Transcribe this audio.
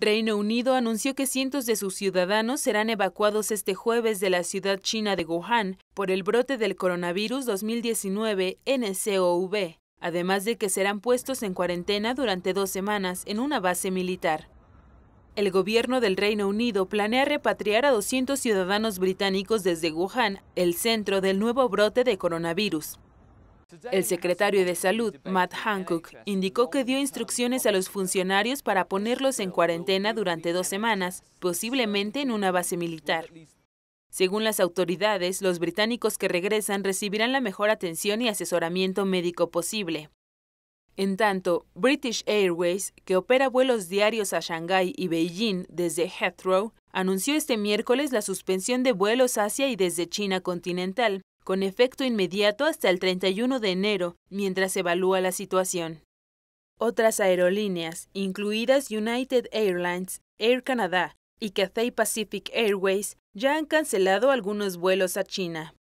Reino Unido anunció que cientos de sus ciudadanos serán evacuados este jueves de la ciudad china de Wuhan por el brote del coronavirus 2019 NCOV, además de que serán puestos en cuarentena durante dos semanas en una base militar. El gobierno del Reino Unido planea repatriar a 200 ciudadanos británicos desde Wuhan, el centro del nuevo brote de coronavirus. El secretario de Salud, Matt Hancock, indicó que dio instrucciones a los funcionarios para ponerlos en cuarentena durante dos semanas, posiblemente en una base militar. Según las autoridades, los británicos que regresan recibirán la mejor atención y asesoramiento médico posible. En tanto, British Airways, que opera vuelos diarios a Shanghái y Beijing desde Heathrow, anunció este miércoles la suspensión de vuelos hacia y desde China continental, con efecto inmediato hasta el 31 de enero, mientras evalúa la situación. Otras aerolíneas, incluidas United Airlines, Air Canada y Cathay Pacific Airways, ya han cancelado algunos vuelos a China.